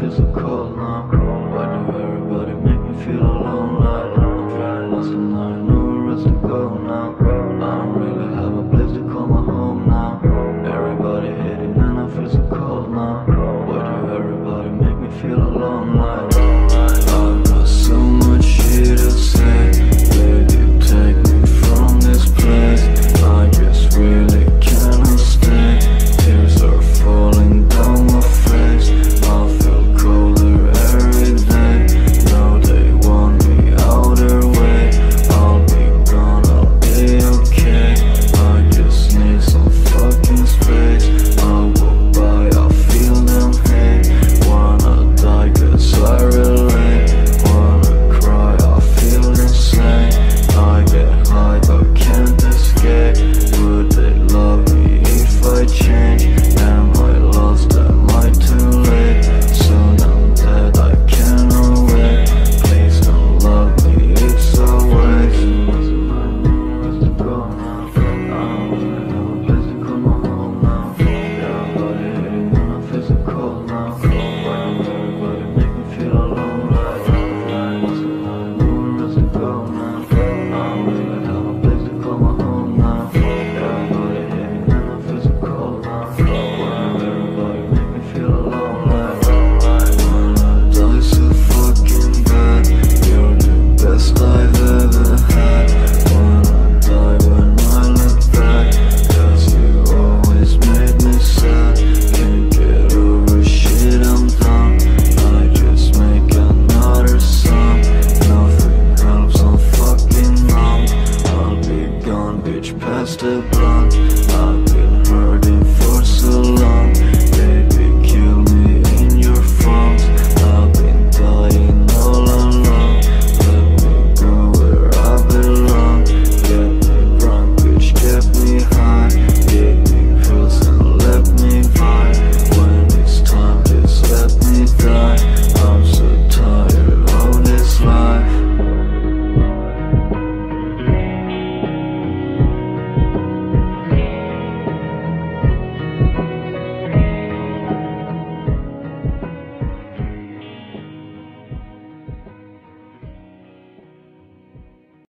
feel so cold now? Why do everybody make me feel alone? Like I'm feeling lost and I know where else to go now. to